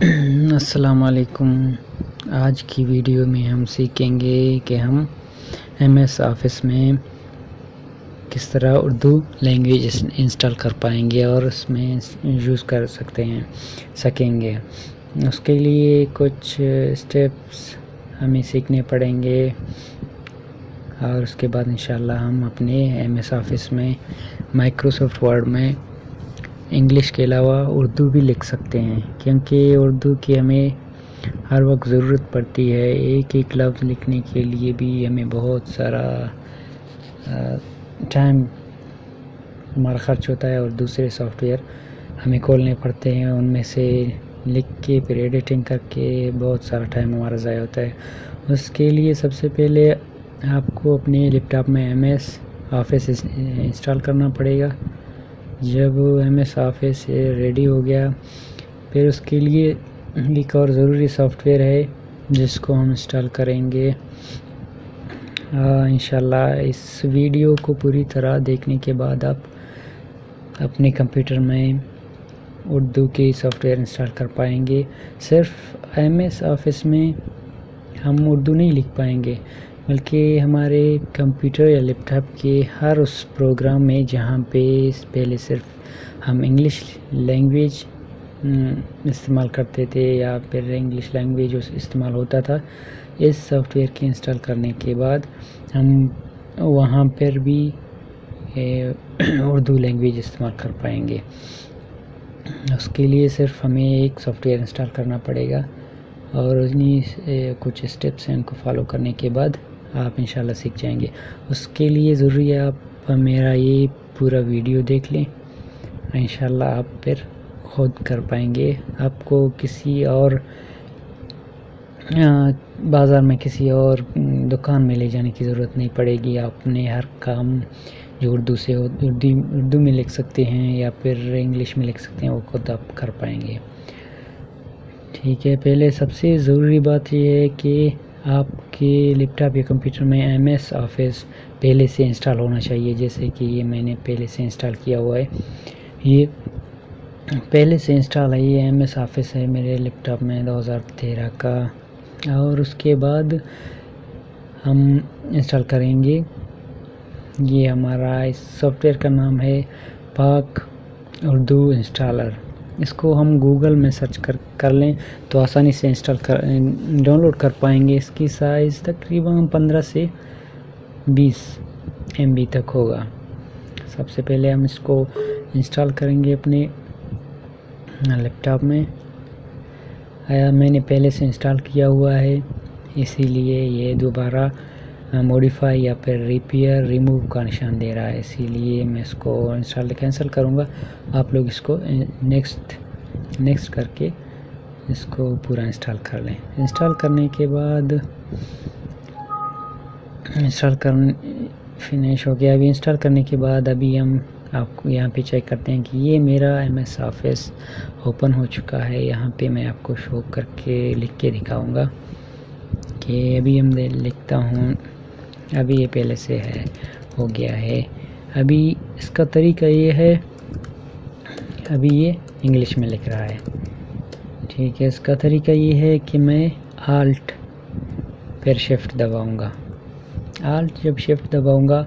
असलकुम आज की वीडियो में हम सीखेंगे कि हम एम एस ऑफ़िस में किस तरह उर्दू लैंग्वेज इंस्टॉल कर पाएँगे और उसमें यूज़ कर सकते हैं, सकेंगे। उसके लिए कुछ स्टेप्स हमें सीखने पड़ेंगे और उसके बाद इंशाल्लाह हम अपने एम एस ऑफ़िस में, माइक्रोसॉफ्ट वर्ड में इंग्लिश के अलावा उर्दू भी लिख सकते हैं, क्योंकि उर्दू की हमें हर वक्त ज़रूरत पड़ती है। एक एक लफ्ज़ लिखने के लिए भी हमें बहुत सारा टाइम हमारा ख़र्च होता है और दूसरे सॉफ्टवेयर हमें खोलने पड़ते हैं। उनमें से लिख के, फिर एडिटिंग करके बहुत सारा टाइम हमारा ज़ाया होता है। उसके लिए सबसे पहले आपको अपने लैपटॉप में एम एस ऑफ़िस इंस्टॉल करना पड़ेगा। जब एम एस ऑफ़िस रेडी हो गया, फिर उसके लिए एक और ज़रूरी सॉफ्टवेयर है, जिसको हम इंस्टॉल करेंगे। इन इस वीडियो को पूरी तरह देखने के बाद आप अपने कंप्यूटर में उर्दू के सॉफ्टवेयर इंस्टॉल कर पाएँगे। सिर्फ़ एम एस ऑफ़िस में हम उर्दू नहीं लिख पाएँगे। बल्कि हमारे कंप्यूटर या लैपटॉप के हर उस प्रोग्राम में जहाँ पे पहले सिर्फ़ हम इंग्लिश लैंग्वेज हम्म, इस्तेमाल करते थे या फिर इंग्लिश लैंग्वेज इस्तेमाल होता था इस सॉफ्टवेयर के इंस्टॉल करने के बाद हम वहाँ पर भी उर्दू लैंग्वेज इस्तेमाल कर पाएँगे। उसके लिए सिर्फ़ हमें एक सॉफ्टवेयर इंस्टॉल करना पड़ेगा और उन्हीं कुछ स्टेप्स हैं उनको फॉलो करने के बाद आप इंशाल्लाह सीख जाएँगे। उसके लिए ज़रूरी है आप, मेरा ये पूरा वीडियो देख लें। इंशाल्लाह आप फिर खुद कर पाएँगे। आपको किसी और बाज़ार में किसी और दुकान में ले जाने की ज़रूरत नहीं पड़ेगी। आपने हर काम जो उर्दू से उर्दू उर्दू में लिख सकते हैं या फिर इंग्लिश में लिख सकते हैं, वो खुद आप कर पाएँगे। ठीक है, पहले सबसे ज़रूरी बात यह है कि आपके लैपटॉप या कंप्यूटर में एम एस ऑफ़िस पहले से इंस्टॉल होना चाहिए, जैसे कि ये मैंने पहले से इंस्टॉल किया हुआ है। ये पहले से इंस्टॉल है, ये एम एस ऑफ़िस है मेरे लैपटॉप में 2013 का। और उसके बाद हम इंस्टॉल करेंगे। ये हमारा इस सॉफ्टवेयर का नाम है पाक उर्दू इंस्टॉलर। इसको हम गूगल में सर्च कर कर लें तो आसानी से इंस्टॉल कर डाउनलोड कर पाएँगे। इसकी साइज़ तकरीबन पंद्रह से बीस एम तक होगा। सबसे पहले हम इसको इंस्टॉल करेंगे अपने लैपटॉप में। आया, मैंने पहले से इंस्टॉल किया हुआ है, इसीलिए ये दोबारा मॉडिफाई या फिर रिपेयर रिमूव का निशान दे रहा है। इसीलिए मैं इसको इंस्टॉल कैंसिल करूँगा। आप लोग इसको नेक्स्ट नेक्स्ट करके इसको पूरा इंस्टॉल कर लें। इंस्टॉल करने के बाद इंस्टॉल कर फिनिश हो गया। अभी इंस्टॉल करने के बाद अभी हम आपको यहाँ पे चेक करते हैं कि ये मेरा एम एस ऑफ़िस ओपन हो चुका है। यहाँ पे मैं आपको शो करके लिख के दिखाऊँगा कि अभी हम लिखता हूँ। अभी ये पहले से है, हो गया है। अभी इसका तरीका ये है, अभी ये इंग्लिश में लिख रहा है। ठीक है, इसका तरीका ये है कि मैं आल्ट फिर शिफ्ट दबाऊँगा। आल्ट जब शिफ्ट दबाऊँगा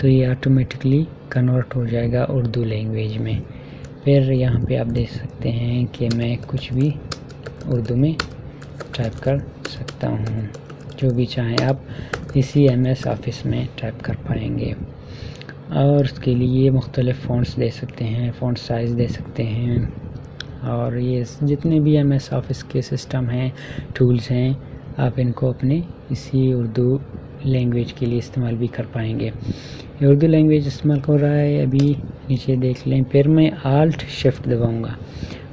तो ये ऑटोमेटिकली कन्वर्ट हो जाएगा उर्दू लैंग्वेज में। फिर यहाँ पे आप देख सकते हैं कि मैं कुछ भी उर्दू में टाइप कर सकता हूँ, जो भी चाहें आप। इसी एम एस ऑफ़िस में टाइप कर पाएँगे। और उसके लिए मुख्तलिफ़ फ़ॉन्ट्स दे सकते हैं फ़ॉन्ट साइज़ दे सकते हैं। और ये जितने भी एम एस ऑफ़िस के सिस्टम हैं टूल्स हैं, आप इनको अपने इसी उर्दू लैंग्वेज के लिए इस्तेमाल भी कर पाएँगे। उर्दू लैंग्वेज इस्तेमाल कर रहा है, अभी नीचे देख लें, फिर मैं आल्ट शिफ्ट दबाऊँगा।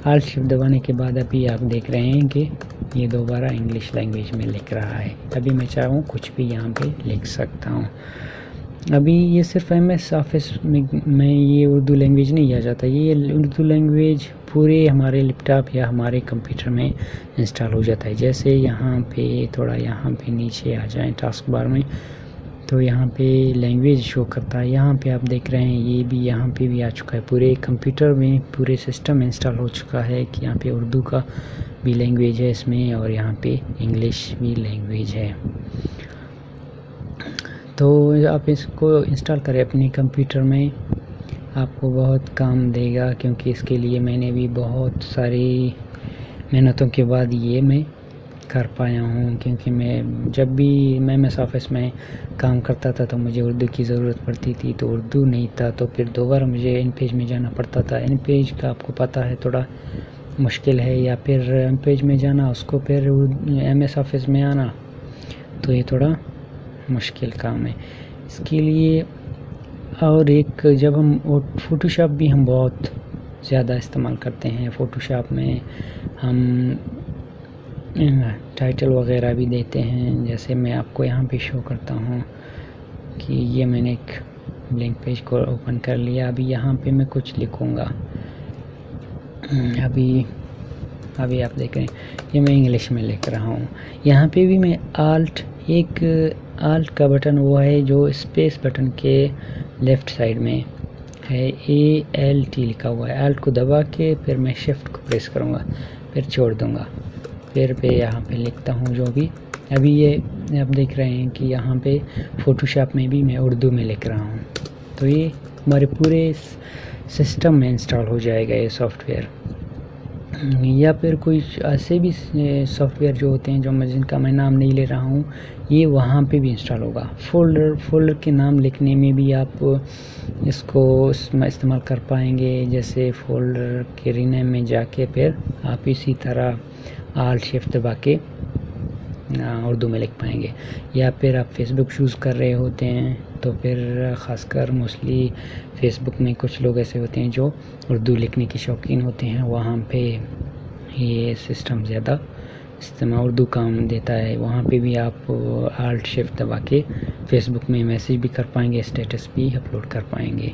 आल्ट शिफ्ट दबाने के बाद अभी आप देख रहे हैं कि ये दोबारा इंग्लिश लैंग्वेज में लिख रहा है। अभी मैं चाहूँ कुछ भी यहाँ पे लिख सकता हूँ। अभी ये सिर्फ़ एम एस ऑफ़िस में, में ये उर्दू लैंग्वेज नहीं आ जाता। ये उर्दू लैंग्वेज पूरे हमारे लैपटॉप या हमारे कंप्यूटर में इंस्टॉल हो जाता है। जैसे यहाँ पे थोड़ा यहाँ पे नीचे आ जाए टास्क बार में। तो यहाँ पे लैंग्वेज शो करता है। यहाँ पे आप देख रहे हैं, ये भी यहाँ पे भी आ चुका है। पूरे कंप्यूटर में पूरे सिस्टम इंस्टॉल हो चुका है कि यहाँ पे उर्दू का भी लैंग्वेज है इसमें और यहाँ पे इंग्लिश भी लैंग्वेज है। तो आप इसको इंस्टॉल करें अपने कंप्यूटर में। आपको बहुत काम देगा क्योंकि इसके लिए मैंने भी बहुत सारी मेहनतों के बाद ये मैं कर पाया हूँ, क्योंकि मैं, जब भी मैं एम ऑफ़िस में काम करता था तो मुझे उर्दू की ज़रूरत पड़ती थी तो उर्दू नहीं था तो फिर दोबारा मुझे इन पेज में जाना पड़ता था। इन पेज का आपको पता है, थोड़ा मुश्किल है, या फिर एम पेज में जाना, उसको फिर एम ऑफ़िस में आना तो ये थोड़ा मुश्किल काम है। इसके लिए, और एक, जब हम फ़ोटोशॉप भी हम बहुत ज़्यादा इस्तेमाल करते हैं। फ़ोटोशॉप में हम टाइटल वगैरह भी देते हैं। जैसे मैं आपको यहाँ पे शो करता हूँ कि ये मैंने एक ब्लैंक पेज को ओपन कर लिया। अभी यहाँ पे मैं कुछ लिखूँगा। अभी अभी आप देख रहे हैं। ये मैं इंग्लिश में लिख रहा हूँ। यहाँ पे भी मैं आल्ट एक आल्ट का बटन वो है जो स्पेस बटन के लेफ़्ट साइड में है। ए एल टी लिखा हुआ है। आल्ट को दबा के फिर मैं शिफ्ट को प्रेस करूँगा, फिर छोड़ दूँगा। फिर पे यहाँ पे लिखता हूँ जो भी। अभी ये आप देख रहे हैं कि यहाँ पे फ़ोटोशॉप में भी मैं उर्दू में लिख रहा हूँ। तो ये हमारे पूरे सिस्टम में इंस्टॉल हो जाएगा ये सॉफ्टवेयर या फिर कोई ऐसे भी सॉफ्टवेयर जो होते हैं जो मैं जिनका मैं नाम नहीं ले रहा हूँ ये वहाँ पे भी इंस्टॉल होगा। फोल्डर फोल्डर के नाम लिखने में भी आप इसको इस्तेमाल कर पाएँगे। जैसे फोल्डर के रीनेम में जाके फिर आप इसी तरह आल शिफ्ट दबा के उर्दू में लिख पाएँगे। या फिर आप फेसबुक चूज़ कर रहे होते हैं तो फिर ख़ासकर मोस्टली फेसबुक में कुछ लोग ऐसे होते हैं जो उर्दू लिखने के शौकीन होते हैं। वहाँ पे ये सिस्टम ज़्यादा इस्तेमाल, उर्दू काम देता है। वहाँ पे भी आप आल्ट शिफ्ट दबा के फेसबुक में मैसेज भी कर पाएँगे स्टेटस भी अपलोड कर पाएँगे।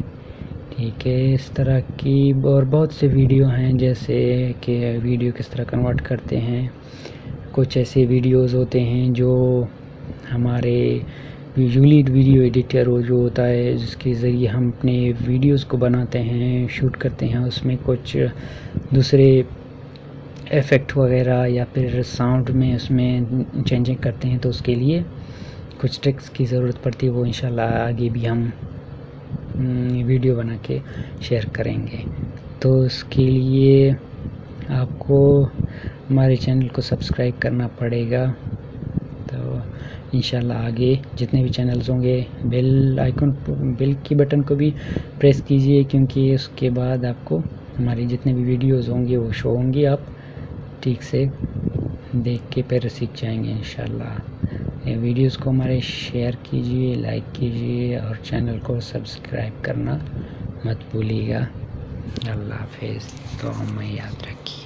ठीक है, इस तरह की और बहुत से वीडियो हैं जैसे कि वीडियो किस तरह कन्वर्ट करते हैं। कुछ ऐसे वीडियोस होते हैं जो हमारे यूजली वीडियो एडिटर वो जो होता है, जिसके ज़रिए हम अपने वीडियोस को बनाते हैं, शूट करते हैं, उसमें कुछ दूसरे इफ़ेक्ट वगैरह या फिर साउंड में उसमें चेंजिंग करते हैं तो उसके लिए कुछ ट्रिक्स की ज़रूरत पड़ती है, वो इंशाल्लाह आगे भी हम वीडियो बना के शेयर करेंगे। तो उसके लिए आपको हमारे चैनल को सब्सक्राइब करना पड़ेगा। तो इन आगे जितने भी चैनल्स होंगे बेल आइकन बेल की बटन को भी प्रेस कीजिए, क्योंकि उसके बाद आपको हमारे जितने भी वीडियोस होंगे, वो शो होंगी। आप ठीक से देख के पैर सीख जाएँगे इन वीडियोस को हमारे शेयर कीजिए लाइक कीजिए और चैनल को सब्सक्राइब करना मत भूलिएगा। अल्लाह हाफिज़ तो हमें याद रखिए।